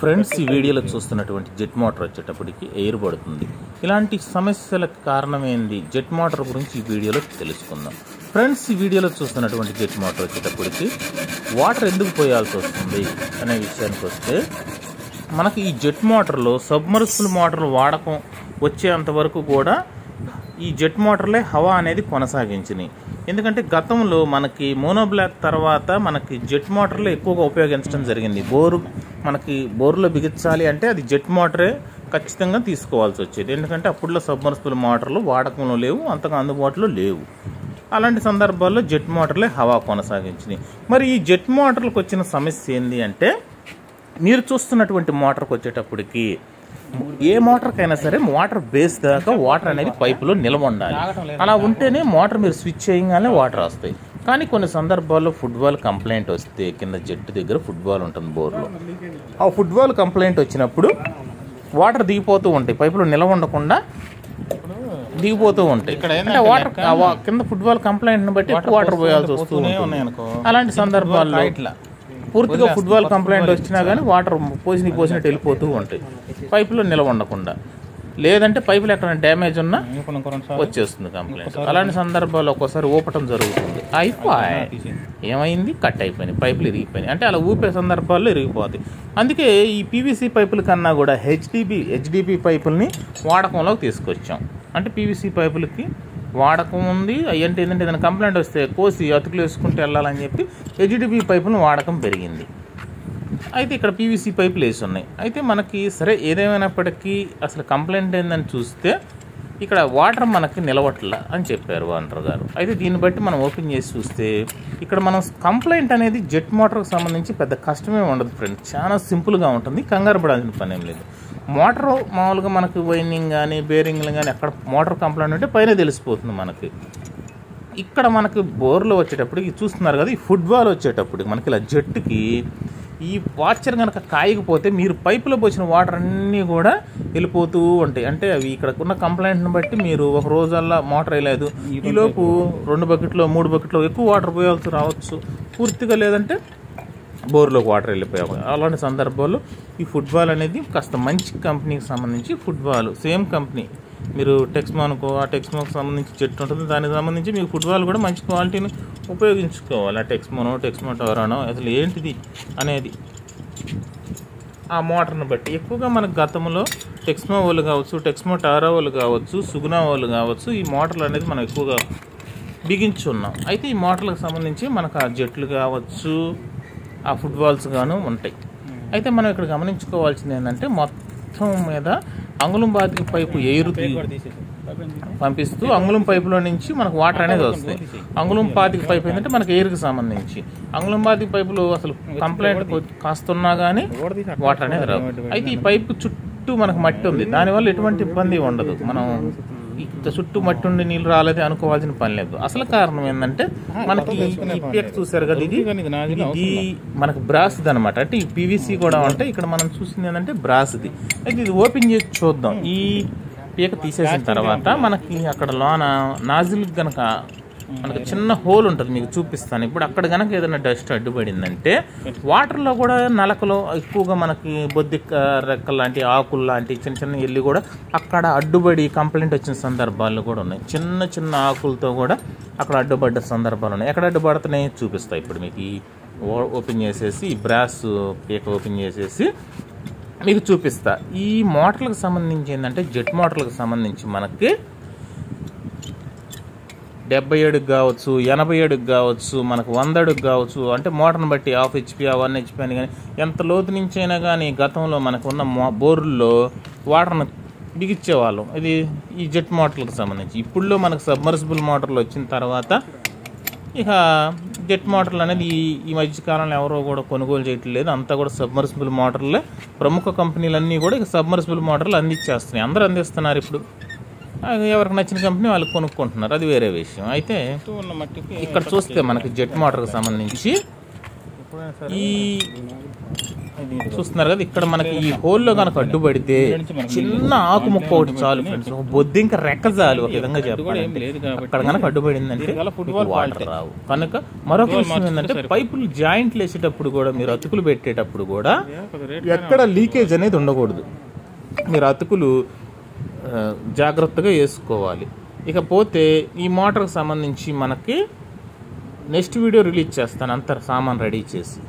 Friends ఈ వీడియోలో చూస్తున్నటువంటి జెట్ మోటార్ వచ్చేటప్పటికి ఎయిర్ పడుతుంది. ఇలాంటి సమస్యలకు కారణం ఏంది? జెట్ మోటార్ గురించి ఈ వీడియోలో తెలుసుకుందాం. ఫ్రెండ్స్ ఈ వీడియోలో చూస్తున్నటువంటి జెట్ మోటార్ వచ్చేటప్పటికి వాటర్ ఎందుకు పోయాల్సి వస్తుంది అనే విషయానికి వస్తే మనకి ఈ జెట్ మోటార్లో సబ్మర్సిబుల్ మోటార్లు వాడకం వచ్చేంత వరకు కూడా ఈ జెట్ మోటార్లే హవా అనేది కొనసాగించినాయి. ఎందుకంటే గతంలో మనకి మోనోబ్లాక్ తర్వాత మనకి జెట్ మోటార్లు ఎక్కువగా ఉపయోగించడం జరిగింది. బోరు మనకి బోరులో బిగించాలి అంటే అది జెట్ మోటరే ఖచ్చితంగా తీసుకోవాల్సి వచ్చేది. ఎందుకంటే అప్పుడులో సబ్మర్సిబుల్ మోటార్లు వాడకంలో లేవు అంతగా అందుబాటులో లేవు. అలాంటి సందర్భాల్లో జెట్ మోటార్లే హవా కొనసాగించినాయి. మరి ఈ జెట్ మోటార్లకు వచ్చిన సమస్య ఏంది అంటే మీరు చూస్తున్నటువంటి మోటార్కి వచ్చేటప్పటికి ఏ మోటార్కైనా సరే మోటార్ బేస్ దాకా వాటర్ అనేది పైపులో నిల్వ ఉండాలి. అలా ఉంటేనే మోటార్ మీరు స్విచ్ చేయగానే వాటర్ వస్తాయి కానీ కొన్ని సందర్భాల్లో ఫుట్బాల్ కంప్లైంట్ వస్తే కింద జట్టు దగ్గర ఫుట్బాల్ ఉంటుంది బోర్లో. ఆ ఫుట్బాల్ కంప్లైంట్ వచ్చినప్పుడు వాటర్ దిగిపోతూ ఉంటాయి. పైపులో నిల్వ ఉండకుండా దిగిపోతూ ఉంటాయి. అంటే వాటర్ కింద ఫుట్బాల్ కంప్లైంట్ బట్టి వాటర్ పోయాల్సి వస్తూ. అలాంటి సందర్భాల్లో పూర్తిగా ఫుట్బాల్ కంప్లైంట్ వచ్చినా కానీ వాటర్ పోసిన పోసినట్టు వెళ్ళిపోతూ ఉంటాయి. పైపులో నిల్వ ఉండకుండా. లేదంటే పైపులు ఎక్కడ డ్యామేజ్ ఉన్నా వచ్చేస్తుంది కంప్లైంట్. అలాంటి సందర్భాల్లో ఒక్కోసారి ఊపటం జరుగుతుంది. అయిపోయి ఏమైంది? కట్ అయిపోయినాయి. పైపులు ఇరిగిపోయినాయి. అంటే అలా ఊపే సందర్భాల్లో ఇరిగిపోతాయి. అందుకే ఈ పీవీసీ పైపుల కన్నా కూడా హెచ్డిబి హెచ్డిబి పైపుల్ని వాడకంలోకి తీసుకొచ్చాం. అంటే పీవీసీ పైపులకి వాడకం ఉంది. అయ్యంటే ఏంటంటే ఏదైనా కంప్లైంట్ వస్తే కోసి అతుకులు వేసుకుంటూ వెళ్ళాలని చెప్పి హెచ్డిబి పైపులను వాడకం పెరిగింది. అయితే ఇక్కడ పీవీసీ పైపులు వేసి ఉన్నాయి అయితే మనకి సరే ఏదేమైనప్పటికీ అసలు కంప్లైంట్ ఏందని చూస్తే ఇక్కడ వాటర్ మనకి నిలవట్ల అని చెప్పారు ఓనర్ గారు. అయితే దీన్ని బట్టి మనం ఓపెన్ చేసి చూస్తే ఇక్కడ మనం కంప్లైంట్ అనేది జెట్ మోటార్కి సంబంధించి పెద్ద కష్టమే ఉండదు ఫ్రెండ్ చాలా సింపుల్గా ఉంటుంది. కంగారు పడాల్సిన పని ఏం లేదు. మోటార్ మామూలుగా మనకి వైండింగ్ కానీ బేరింగ్లు కానీ అక్కడ మోటార్ కంప్లైంట్ ఉంటే పైన తెలిసిపోతుంది మనకి. ఇక్కడ మనకి బోర్లో వచ్చేటప్పటికి చూస్తున్నారు కదా ఈ ఫుట్బాల్ వచ్చేటప్పటికి మనకి ఇలా జట్టుకి ఈ వాచర్ కనుక కాయకపోతే మీరు పైపులో పోసిన వాటర్ అన్నీ కూడా వెళ్ళిపోతూ ఉంటాయి. అంటే అవి ఇక్కడ ఉన్న కంప్లైంట్ని బట్టి మీరు ఒక రోజల్లా మోటార్ వేయలేదు. ఈలోపు రెండు బకెట్లో మూడు బకెట్లో ఎక్కువ వాటర్ పోయాల్సి రావచ్చు. పూర్తిగా లేదంటే బోర్లోకి వాటర్ వెళ్ళిపోయాము అలాంటి సందర్భాల్లో ఈ ఫుట్బాల్ అనేది కాస్త మంచి కంపెనీకి సంబంధించి ఫుట్బాల్ సేమ్ కంపెనీ. మీరు టెక్స్మాన్కో ఆ టెక్స్మోకి సంబంధించి చెట్టు ఉంటుంది. దానికి సంబంధించి మీకు ఫుట్బాల్ కూడా మంచి క్వాలిటీని ఉపయోగించుకోవాలి. ఆ టెక్స్మోనో టెక్స్మో టవరానో అసలు ఏంటిది అనేది. ఆ మోటార్ని బట్టి ఎక్కువగా మనకు గతంలో టెక్స్మో వాళ్ళు కావచ్చు టెక్స్మో టారా వాళ్ళు కావచ్చు సుగునా వాళ్ళు కావచ్చు ఈ మోటార్లు అనేది మనం ఎక్కువగా బిగించున్నాం. అయితే ఈ మోటార్లకు సంబంధించి మనకు ఆ జట్లు కావచ్చు ఆ ఫుట్బాల్స్ గాను ఉంటాయి. అయితే మనం ఇక్కడ గమనించుకోవాల్సింది ఏంటంటే మొత్తం మీద అంగుళం బాతికి పైపు ఎయిర్ పంపిస్తూ అంగుళం పైపులో నుంచి మనకు వాటర్ అనేది వస్తాయి. అంగుళం పాతికి పైపు ఏంటంటే మనకి ఎయిర్కి సంబంధించి. అంగుళం పాతికి పైపులు అసలు కంప్లైంట్ కాస్తున్నా కానీ వాటర్ అనేది రావు. అయితే ఈ పైపు చుట్టూ మనకు మట్టి ఉంది. దానివల్ల ఎటువంటి ఇబ్బంది ఉండదు. మనం ఇంత చుట్టూ మట్టి ఉండి నీళ్ళు రాలేదు అనుకోవాల్సిన పని లేదు. అసలు కారణం ఏంటంటే మనకి ఈ పీక చూసారు కదా ఇది. ఇది మనకి బ్రాస్ది అనమాట అంటే ఈ పీవీసీ కూడా అంటే ఇక్కడ మనం చూసింది ఏంటంటే బ్రాస్ది అయితే ఇది ఓపెన్ చేసి చూద్దాం. ఈ పీక తీసేసిన తర్వాత మనకి అక్కడ లోన నాజిల్ గనక మనకి చిన్న హోల్ ఉంటుంది మీకు చూపిస్తాను. ఇప్పుడు అక్కడ కనుక ఏదైనా డస్ట్ అడ్డుపడిందంటే వాటర్లో కూడా నలకలో ఎక్కువగా మనకి బొద్ది రెక్కలు లాంటి ఆకులు లాంటి చిన్న చిన్న ఎల్లి కూడా అక్కడ అడ్డుపడి కంప్లైంట్ వచ్చిన సందర్భాలు కూడా ఉన్నాయి. చిన్న చిన్న ఆకులతో కూడా అక్కడ అడ్డుపడ్డ సందర్భాలు ఉన్నాయి. ఎక్కడ అడ్డుపడుతున్నాయి చూపిస్తాయి ఇప్పుడు మీకు. ఈ ఓపెన్ చేసేసి ఈ బ్రాస్ పీక ఓపెన్ చేసేసి మీకు చూపిస్తా. ఈ మోటార్లకు సంబంధించి ఏంటంటే జెట్ మోటార్లకు సంబంధించి మనకి డెబ్బై ఏడుకి కావచ్చు ఎనభై ఏడుకి కావచ్చు మనకు వంద అడుగు కావచ్చు అంటే మోటార్ని బట్టి హాఫ్ హెచ్పి వన్ హెచ్పి అని కానీ ఎంత లోతు నుంచి అయినా కానీ గతంలో మనకు ఉన్న బోర్లో బోర్ల్లో వాటర్ను బిగించేవాళ్ళం ఇది ఈ జెట్ మోటార్లకు సంబంధించి. ఇప్పుడులో మనకు సబ్మర్సిబుల్ మోటార్లు వచ్చిన తర్వాత ఇక జెట్ మోటార్లు అనేది ఈ ఈ మధ్యకాలంలో ఎవరో కూడా కొనుగోలు చేయట్లేదు అంతా కూడా సబ్మర్సిబుల్ మోటార్లే. ప్రముఖ కంపెనీలన్నీ కూడా ఇక సబ్మర్సిబుల్ మోటార్లు అందించేస్తున్నాయి. అందరూ అందిస్తున్నారు ఇప్పుడు. ఆ, ఎవరికి నచ్చిన కంపెనీ వాళ్ళు కొనుక్కుంటున్నారు. అది వేరే విషయం. అయితే ఇక్కడ చూస్తే మనకి జెట్ మోటార్కి సంబంధించి ఈ చూస్తున్నారు కదా ఇక్కడ మనకి ఈ హోల్లో కనుక అడ్డుపడితే చిన్న ఆకు ముక్క ఒకటి చాలు ఫ్రెండ్స్ బొద్దింక రెక్క చాలు ఒక విధంగా చెప్పాలి అక్కడ కనుక అడ్డుపడిందంటే వాటర్ రావు. కనుక మరొక విషయం ఏంటంటే పైపులు జాయింట్లు వేసేటప్పుడు కూడా మీరు అతుకులు పెట్టేటప్పుడు కూడా ఎక్కడ లీకేజ్ అనేది ఉండకూడదు. మీరు అతుకులు జాగ్రత్తగా వేసుకోవాలి. ఇకపోతే ఈ మోటార్కి సంబంధించి మనకి నెక్స్ట్ వీడియో రిలీజ్ చేస్తాను అంత సామాన్ రెడీ చేసి.